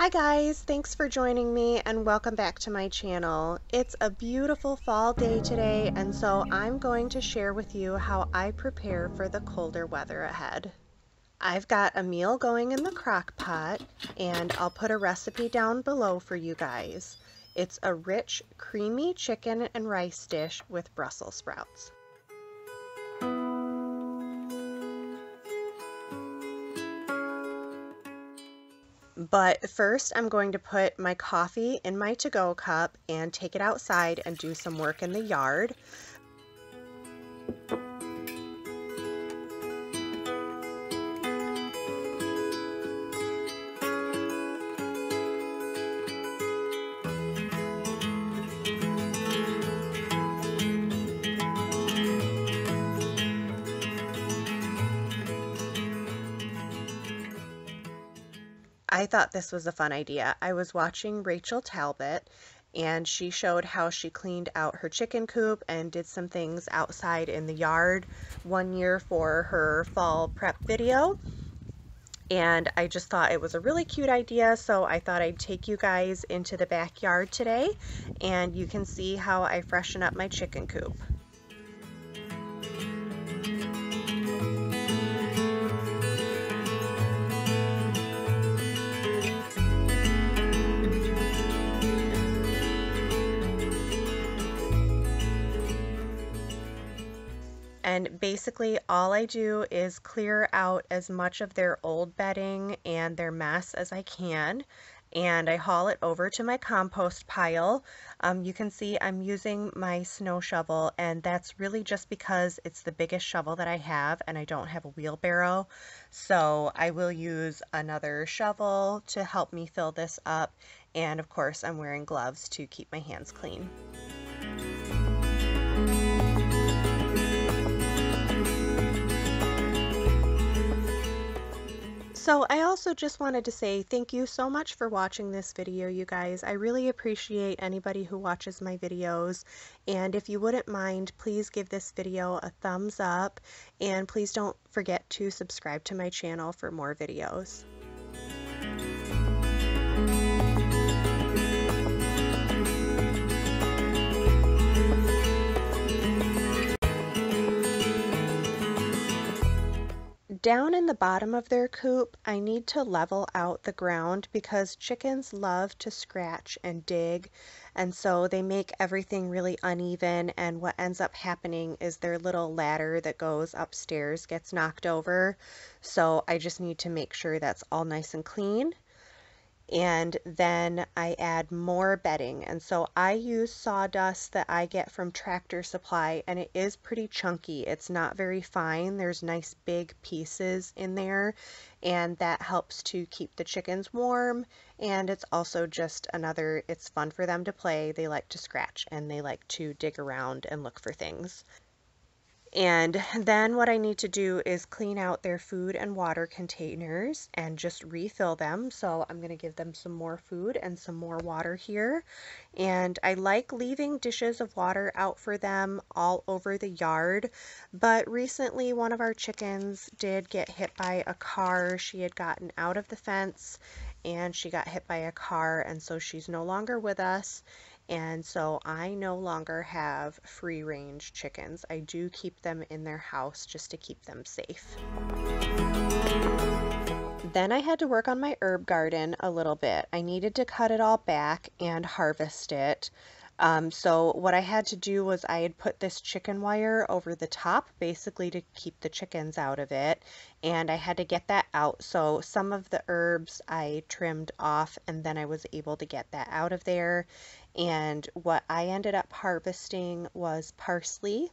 Hi guys, thanks for joining me and welcome back to my channel. It's a beautiful fall day today and so I'm going to share with you how I prepare for the colder weather ahead. I've got a meal going in the crock pot and I'll put a recipe down below for you guys. It's a rich, creamy chicken and rice dish with Brussels sprouts. But first I'm going to put my coffee in my to-go cup and take it outside and do some work in the yard. I thought this was a fun idea. I was watching Rachel Talbott and she showed how she cleaned out her chicken coop and did some things outside in the yard one year for her fall prep video. And I just thought it was a really cute idea, so I thought I'd take you guys into the backyard today and you can see how I freshen up my chicken coop. And basically all I do is clear out as much of their old bedding and their mess as I can and I haul it over to my compost pile. Um, you can see I'm using my snow shovel and that's really just because it's the biggest shovel that I have and I don't have a wheelbarrow. So I will use another shovel to help me fill this up and of course I'm wearing gloves to keep my hands clean. So I also just wanted to say thank you so much for watching this video, you guys. I really appreciate anybody who watches my videos. And if you wouldn't mind, please give this video a thumbs up. And please don't forget to subscribe to my channel for more videos. Down in the bottom of their coop, I need to level out the ground because chickens love to scratch and dig and so they make everything really uneven and what ends up happening is their little ladder that goes upstairs gets knocked over. So I just need to make sure that's all nice and clean and then I add more bedding. And so I use sawdust that I get from Tractor Supply and it is pretty chunky. It's not very fine. There's nice big pieces in there and that helps to keep the chickens warm and it's also just another it's fun for them to play. They like to scratch and they like to dig around and look for things. And then what I need to do is clean out their food and water containers and just refill them. So I'm going to give them some more food and some more water here. And I like leaving dishes of water out for them all over the yard. But recently one of our chickens did get hit by a car. She had gotten out of the fence and she got hit by a car and so she's no longer with us and so I no longer have free range chickens. I do keep them in their house just to keep them safe. Then I had to work on my herb garden a little bit. I needed to cut it all back and harvest it. Um, so what I had to do was I had put this chicken wire over the top basically to keep the chickens out of it and I had to get that out so some of the herbs I trimmed off and then I was able to get that out of there and what I ended up harvesting was parsley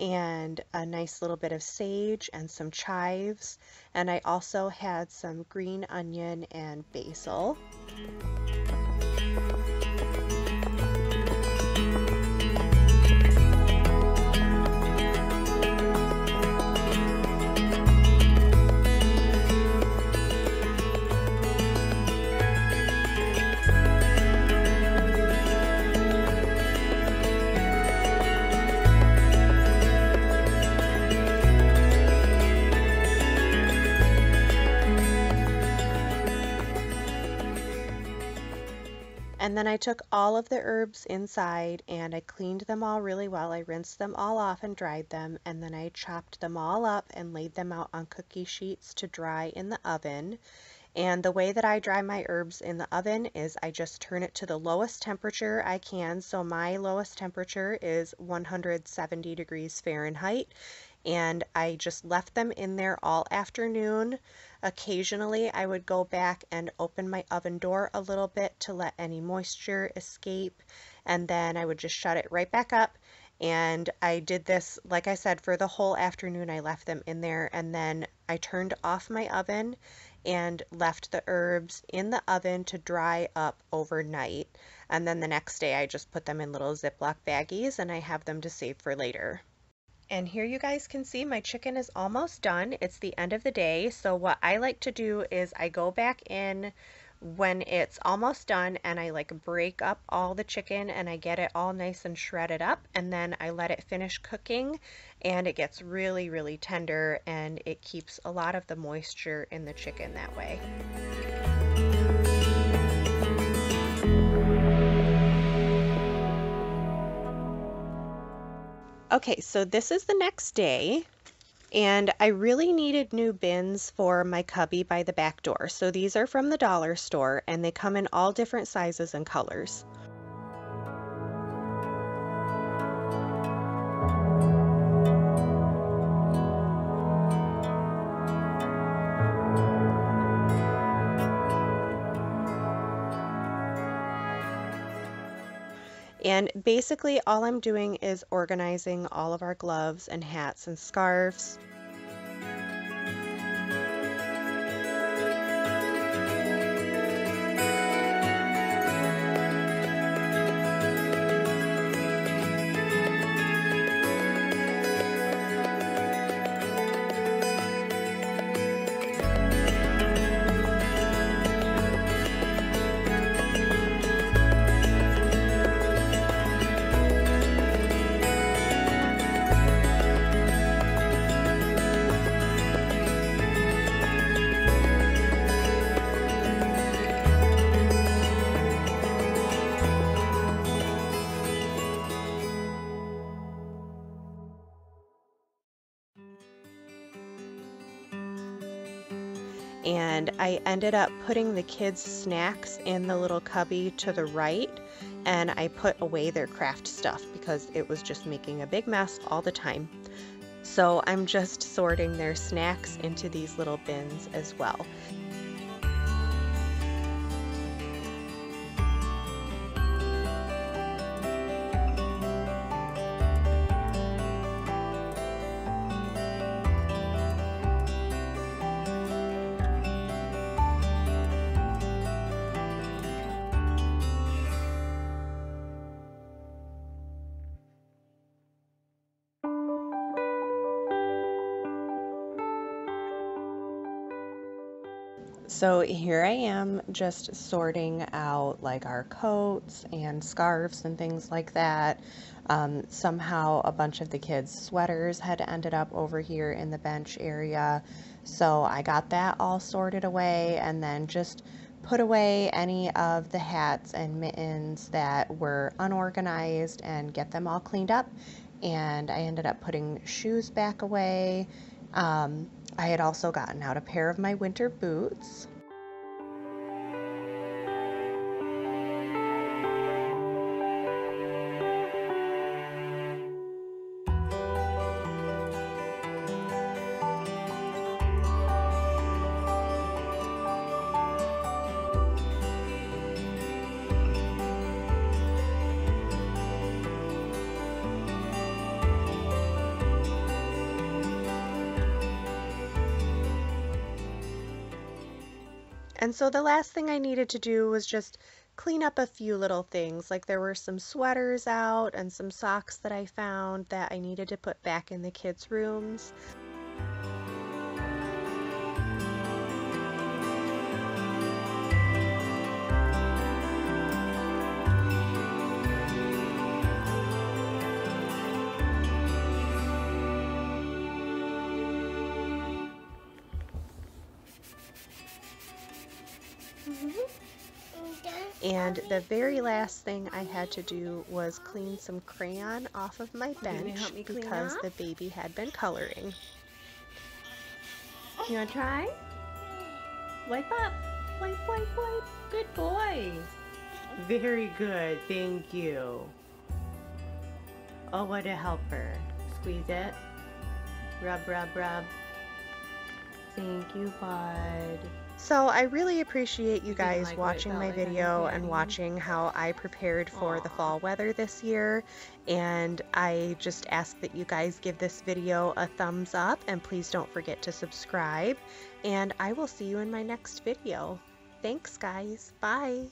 and a nice little bit of sage and some chives and I also had some green onion and basil. Then I took all of the herbs inside and I cleaned them all really well. I rinsed them all off and dried them, and then I chopped them all up and laid them out on cookie sheets to dry in the oven. And the way that I dry my herbs in the oven is I just turn it to the lowest temperature I can. So my lowest temperature is 170 degrees Fahrenheit. And I just left them in there all afternoon. Occasionally, I would go back and open my oven door a little bit to let any moisture escape. And then I would just shut it right back up and I did this, like I said, for the whole afternoon. I left them in there and then I turned off my oven and left the herbs in the oven to dry up overnight. And then the next day I just put them in little Ziploc baggies and I have them to save for later. And here you guys can see my chicken is almost done. It's the end of the day. So what I like to do is I go back in when it's almost done and I like break up all the chicken and I get it all nice and shredded up and then I let it finish cooking and it gets really really tender and it keeps a lot of the moisture in the chicken that way. Okay, so this is the next day. And I really needed new bins for my cubby by the back door. So these are from the dollar store and they come in all different sizes and colors. And basically all I'm doing is organizing all of our gloves and hats and scarves. And I ended up putting the kids' snacks in the little cubby to the right and I put away their craft stuff because it was just making a big mess all the time. So I'm just sorting their snacks into these little bins as well. So here I am just sorting out like our coats and scarves and things like that. Um, somehow a bunch of the kids' sweaters had ended up over here in the bench area. So I got that all sorted away and then just put away any of the hats and mittens that were unorganized and get them all cleaned up. And I ended up putting shoes back away. Um, I had also gotten out a pair of my winter boots. And so the last thing I needed to do was just clean up a few little things. Like there were some sweaters out and some socks that I found that I needed to put back in the kids' rooms. And the very last thing I had to do was clean some crayon off of my bench because the baby had been coloring. You want to try? Wipe up. Wipe, wipe, wipe. Good boy. Very good. Thank you. Oh, what a helper. Squeeze it. Rub, rub, rub. Thank you, bud. So I really appreciate you guys like watching my video and watching how I prepared for Aww. the fall weather this year. And I just ask that you guys give this video a thumbs up and please don't forget to subscribe. And I will see you in my next video. Thanks guys. Bye.